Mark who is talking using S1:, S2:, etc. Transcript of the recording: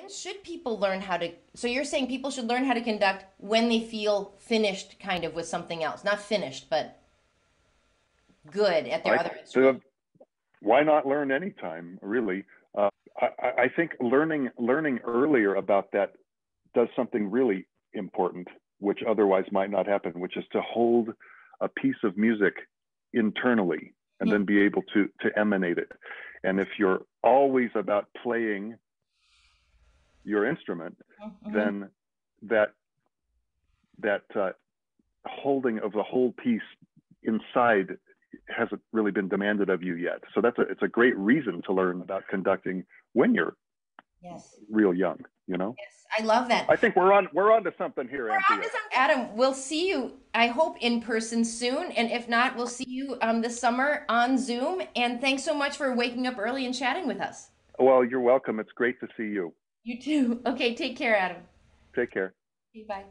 S1: when should people learn how to? So you're saying people should learn how to conduct when they feel finished, kind of with something else, not finished, but good at their
S2: I-
S1: other instrument.
S2: the- why not learn anytime, really? Uh, I, I- I think learning learning earlier about that does something really important, which otherwise might not happen, which is to hold a piece of music internally and then be able to to emanate it. And if you're always about playing your instrument,
S1: Mhm.
S2: then that that uh, holding of the whole piece inside hasn't really been demanded of you yet. So that's a it's a great reason to learn about conducting when you're
S1: Yes,
S2: real young. You know,
S1: yes, I love that.
S2: I think we're on we're on to something here,
S1: We're on
S2: Anthea.
S1: to something. Adam, we'll see you, I hope, in person soon. And if not, we'll see you um, this summer on Zoom. And thanks so much for waking up early and chatting with us.
S2: Well, you're welcome. It's great to see you.
S1: You too. Okay, take care, Adam.
S2: Take care.
S1: Okay, bye.